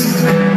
ります。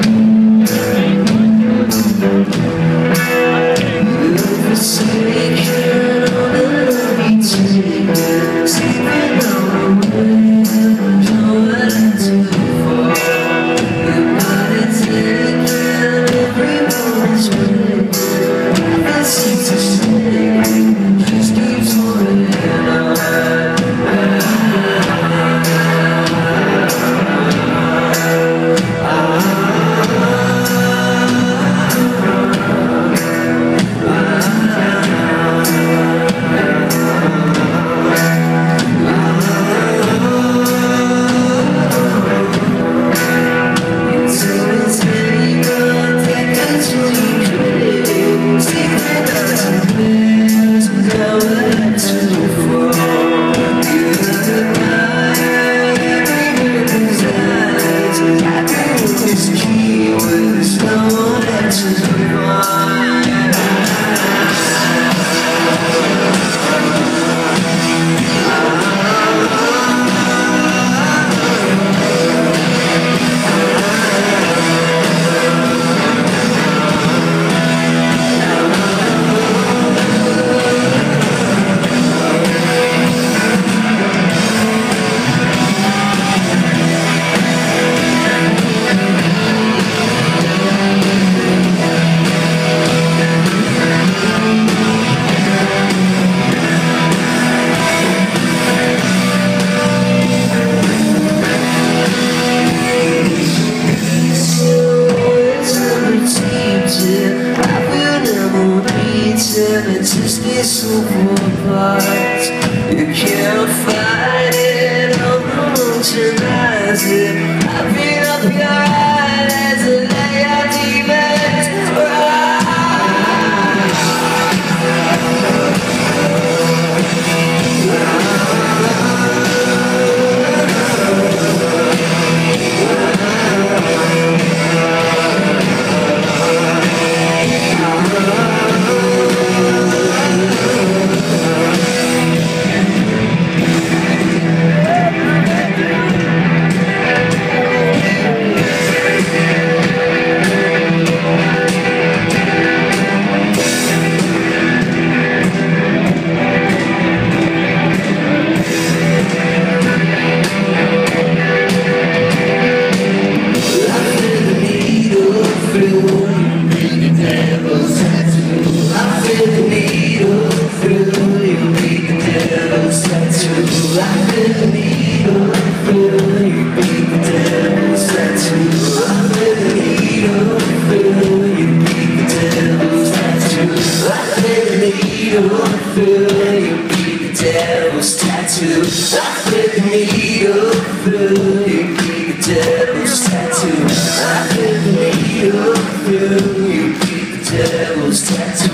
devil's tattoo. I could the needle through. You keep the devil's tattoo. I could the needle through. You keep the devil's tattoo.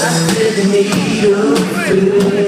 I could the needle through.